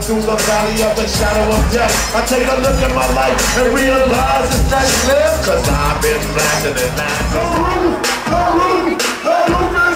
walk through the valley of the shadow of death, I take a look at my life and realize it's just left. Cause I've been blasting it now. The roof, the roof, the roof!